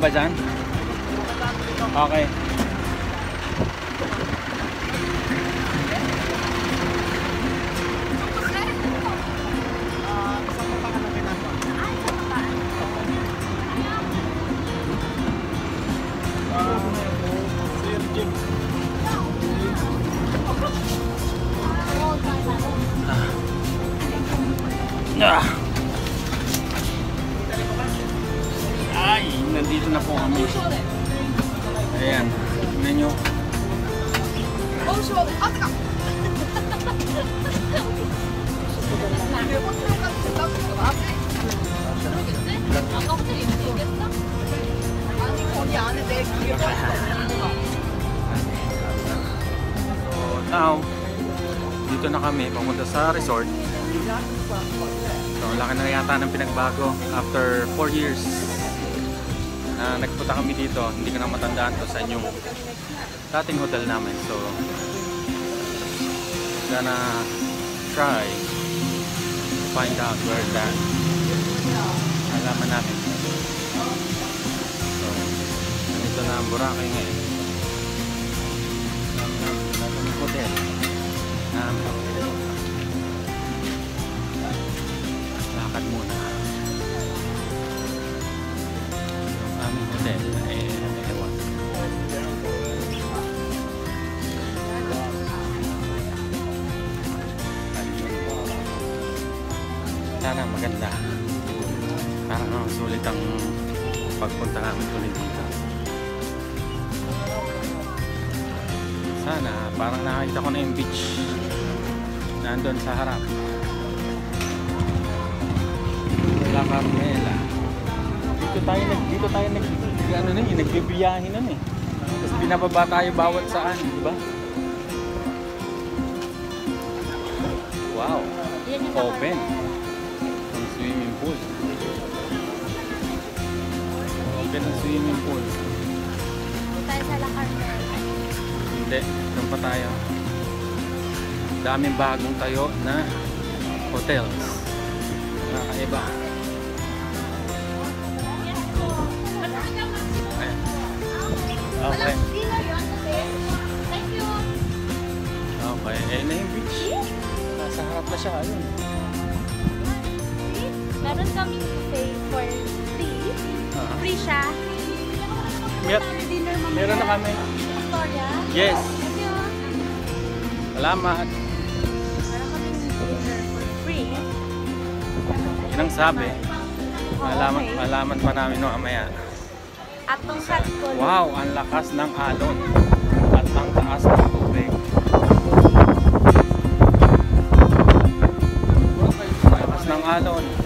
ba dyan? Okay. So now, dito na kami papunta sa resort. So laki na yata ng pinagbago after 4 years na nagpunta kami dito. Hindi ko na matandaan to sa inyong dating hotel namin. So gonna try to find out where that alaman namin. So, nandito na ang Boracay ngayon. Natin ang hotel. Namin. Lakad muna. Yung aming hotel eh, pagpunta namin ulit dito. Sana, parang nakakita ko na yung beach. Nandun sa harap. La Carmela. Dito tayo nag dito tayo nag ano na yun, nagbibiyahe nun eh. Tapos binababa tayo bawat saan, di ba? Wow, open. Open ang swimming pool. Dito tayo sa La Carmel. Hindi, doon pa tayo. Daming bagong tayo na hotels. Nakakaiba. Okay. Okay. Eh na yung beach. Nasa harap na siya. Ayun. Meron kaming buffet for free. Free siya. Mamaya. meron na kami. Victoria. Yes. Salamat. Yun ang sabi. Malaman, malaman pa namin no mamaya. At tong shot ko. Wow, ang lakas ng alon. At ang taas ng tubig. Lakas ng alon.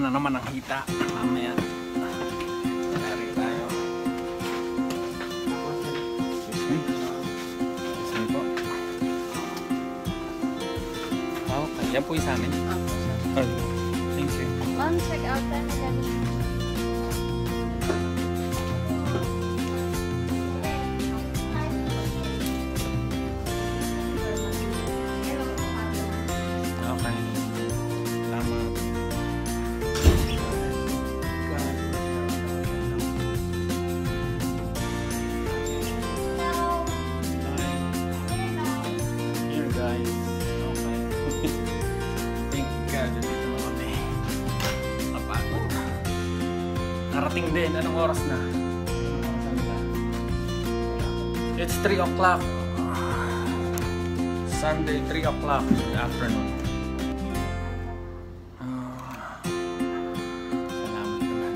Na naman ang hita. Mamaya. Yan po yung sa amin. Thank you. On check out time Din. Anong oras na? It's 3 o'clock. Sunday, 3 o'clock in the afternoon. Salamat naman.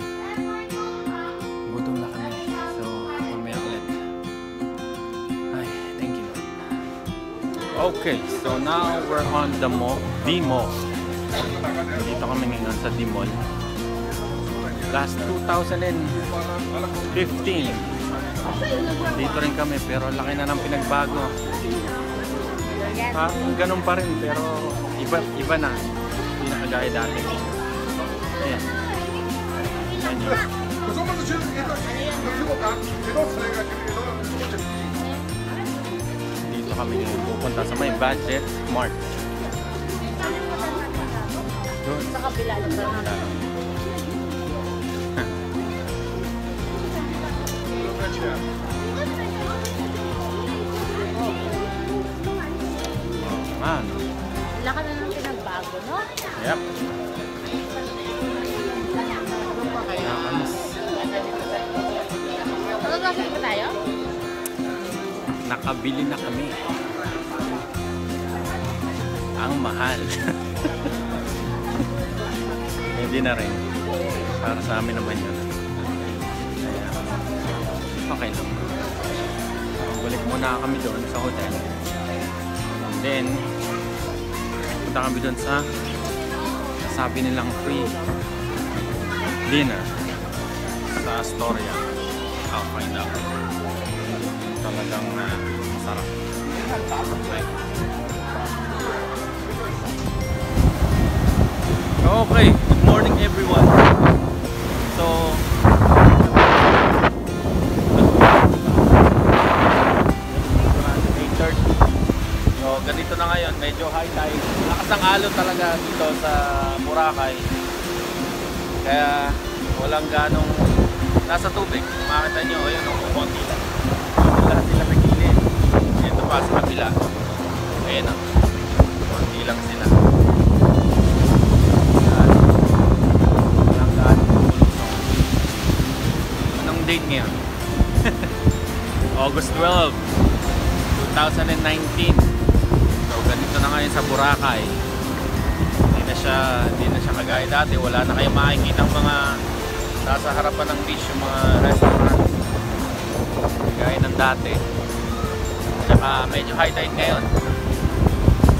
Gutom na kami. So, mamaya ulit. Ay, thank you. Okay, so now we're on the mall, the mall. Dito kami ngayon sa the mall. Last 2015. Dito rin kami pero laki na ng pinagbago. Ah, ganun pa rin pero iba iba na. Hindi na kagaya dati. Ayan. Ayan. Dito kami pupunta sa may budget mart. Doon. Sa kabila lang ba? Man. Laka na ng pinagbago, no? Yep. Magagasin pa tayo? Nakabili na kami. Ang mahal. Hindi na rin. Para sa amin naman yun. Okay lang. Balik muna kami doon sa hotel. And then, punta kami doon sa sabi nilang free dinner sa Astoria. I'll find out. Talagang uh, masarap. Okay. Okay, good morning everyone. So, ganito na ngayon, medyo high tide. Lakas ng alon talaga dito sa Boracay. Kaya walang ganong nasa tubig. Makita nyo, ayun, oh, konti lang. Lahat sila sa gilid. Dito pa sa kabila. Ayan o. Konti lang sila. Walang ganong. Anong date ngayon? August 12, 2019. So ganito na ngayon sa Boracay. Hindi na siya, hindi na siya kagaya dati. Wala na kayo makikita ang mga nasa harapan ng beach, yung mga restaurant. Kagaya ng dati. Tsaka medyo high tide ngayon.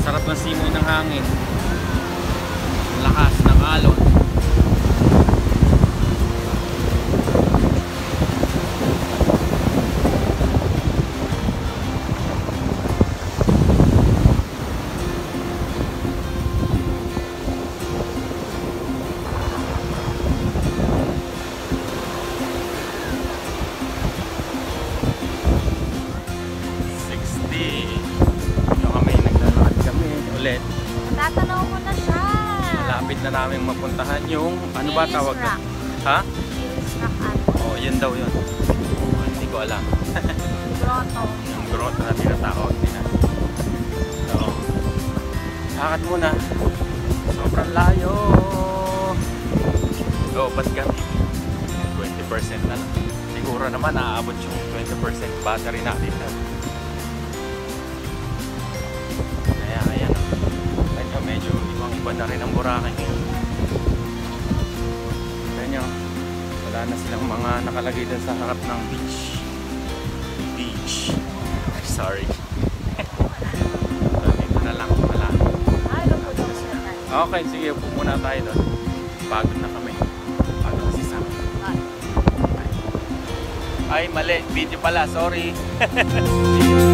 Sarap ng simoy ng hangin. Na namin mapuntahan yung, ano ba tawag na? Ha? Oo, yun daw yun. Oh, hindi ko alam. Grotto. Grotto na tinatawag nila. So, lakad muna. Sobrang layo. So, ba't kami? 20% na lang. Siguro naman naaabot yung 20% battery natin. Kaya, na rin ang Boracay ngayon. Kaya nyo, wala na silang mga nakalagay dun sa harap ng beach. Beach. Sorry. so, dito na lang. Wala. Okay, sige. Upo muna tayo doon. Pagod na kami. Pagod na si Sam. Ay. Ay, mali. Video pala. Sorry.